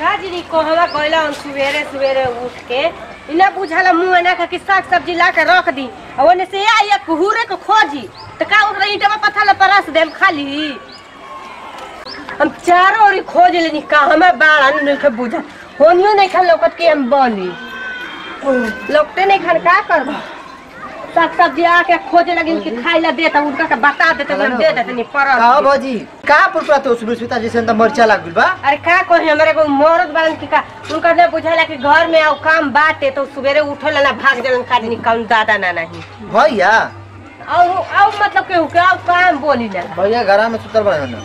का जी कहवा कहला हम सुवेरे सुवेरे उठ के इना बुझाला मुँह ना के साग सब्ज़ी ला के रख दी और ओने से आई एक हुरे के खोजी, त का ओकरा ईंटवा पत्थर परस देम खाली? हम चारों ओरी खोज लेनी, का हमें बाड़ा नहीं के बुझा होनियो नहीं खा लौकत के हम बनी। लौकते नहीं खान का करबा साग सब्ज़ी आके खोजे लगी कि खाई ला देता उनका के बता देते हम दे देते नहीं का परस भौजी का पुरपा तो सुता जैसे अंदर मरचा लाग गइल बा? अरे का कहे हमारे को मरद बारन की का। उनका ने बुझाला कि घर में आओ काम बाटे तो सुबेरे उठल ना भाग जलन का दिन कौन दादा ना नहीं। भैया। और और मतलब केहू के और काम बोली ना। भैया घरा में सुतर बा ना।